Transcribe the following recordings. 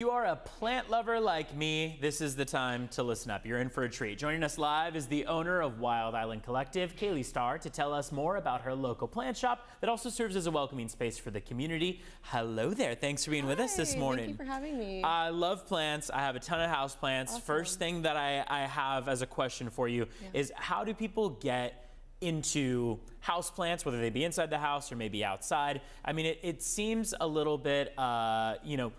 you are a plant lover like me, this is the time to listen up. You're in for a treat. Joining us live is the owner of Wild Island Collective, Kailie Starr, to tell us more about her local plant shop that also serves as a welcoming space for the community. Hello there. Thanks for being Hi, with us this morning. Thank you for having me. I love plants. I have a ton of house plants. Awesome. First thing that I, I have as a question for you Yeah. is how do people get into house plants, whether they be inside the house or maybe outside? I mean, it, it seems a little bit, uh, you know,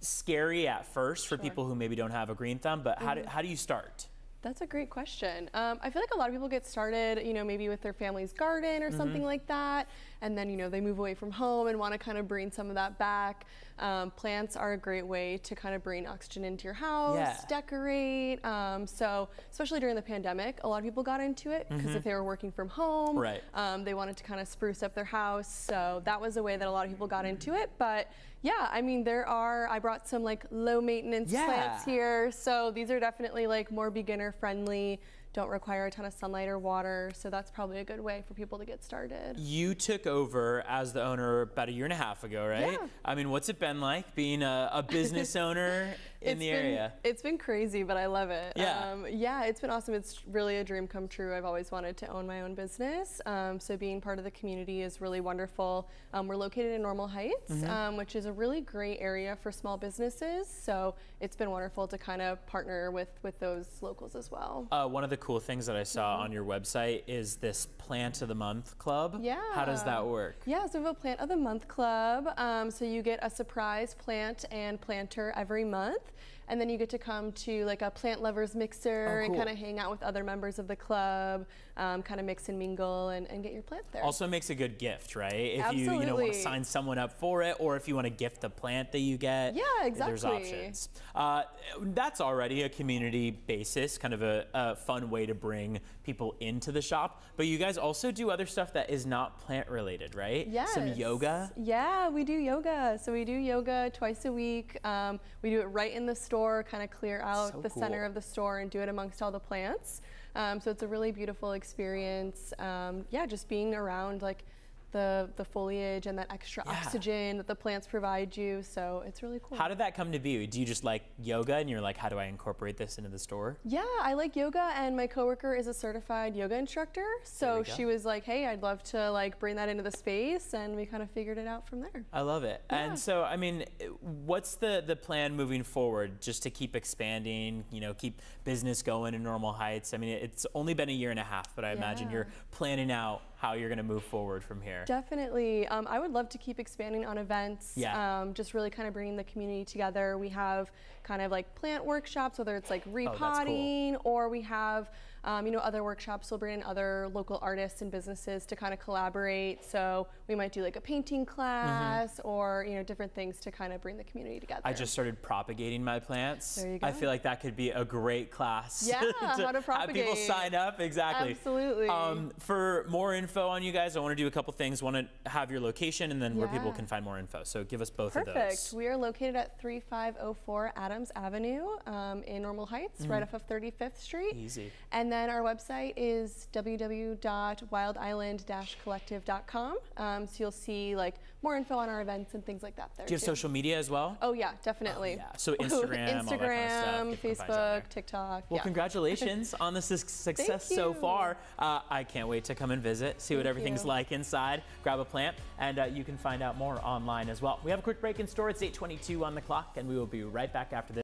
scary at first for Sure. people who maybe don't have a green thumb, but how, do, mm-hmm. how do you start? That's a great question. Um, I feel like a lot of people get started, you know, maybe with their family's garden or something like that, and then you know they move away from home and want to kind of bring some of that back. Um, plants are a great way to kind of bring oxygen into your house, Yeah. decorate. Um, so especially during the pandemic, a lot of people got into it because if they were working from home, Right. um, they wanted to kind of spruce up their house. So that was a way that a lot of people got into it. But yeah, I mean, there are. I brought some like low maintenance Yeah. plants here. So these are definitely like more beginner friendly, don't require a ton of sunlight or water. So that's probably a good way for people to get started. You took over as the owner about a year and a half ago, right? Yeah. I mean, what's it been like being a, a business owner in It's the been- area? It's been crazy, but I love it. Yeah. Um, yeah, it's been awesome. It's really a dream come true. I've always wanted to own my own business. Um, so being part of the community is really wonderful. Um, we're located in Normal Heights, Mm-hmm. um, which is a really great area for small businesses. So it's been wonderful to kind of partner with, with those locals as well. Uh, one of the cool things that I saw on your website is this Plant of the Month Club. Yeah. How does that work? Yeah, so we have a Plant of the Month Club. Um, so you get a surprise plant and planter every month with and then you get to come to like a plant lovers mixer Oh, and kind of hang out with other members of the club, um, kind of mix and mingle and, and get your plant there. Also makes a good gift, right? If you you know want to sign someone up for it, or if you want to gift the plant that you get. Yeah, exactly. There's options. Uh, that's already a community basis, kind of a, a fun way to bring people into the shop. But you guys also do other stuff that is not plant related, right? Yes. Some yoga. Yeah, we do yoga. So we do yoga twice a week. Um, we do it right in the store, kind of clear out So the center of the store and do it amongst all the plants. Um, so it's a really beautiful experience. Um, yeah, just being around like the the foliage and that extra Yeah. oxygen that the plants provide you. So it's really cool. How did that come to be? Do you just like yoga and you're like, how do I incorporate this into the store? Yeah, I like yoga, and my coworker is a certified yoga instructor. So she was like, "Hey, I'd love to like bring that into the space," and we kind of figured it out from there. I love it. Yeah. And so, I mean, what's the the plan moving forward? Just to keep expanding, you know, keep business going in Normal Heights. I mean, it's only been a year and a half, but I imagine you're planning out how you're going to move forward from here. Definitely. Um, I would love to keep expanding on events. Yeah. Um, just really kind of bringing the community together. We have kind of like plant workshops, whether it's like Oh, cool. repotting or we have, um, you know, other workshops. We'll bring in other local artists and businesses to kind of collaborate. So we might do like a painting class or, you know, different things to kind of bring the community together. I just started propagating my plants. There you go. I feel like that could be a great class. Yeah, how to Have people sign up. Exactly. Absolutely. Um, for more info on you guys, I want to do a couple things. Want to have your location and then where people can find more info. So give us both of those. Perfect. We are located at 3504 Adams Avenue um, in Normal Heights, right off of 35th Street. Mm-hmm. Easy. And then our website is www.wildisland-collective.com. Um, so you'll see like more info on our events and things like that there. Do you have too. social media as well? Oh yeah, definitely. yeah. So Instagram, all that kind of stuff, Instagram, people can find us out there. Facebook, TikTok. Well, yeah. congratulations on the suc- success so far. Uh, I can't wait to come and visit, see what Thank everything's you. like inside, grab a plant, and uh, you can find out more online as well. We have a quick break in store. It's 8:22 on the clock, and we will be right back after this.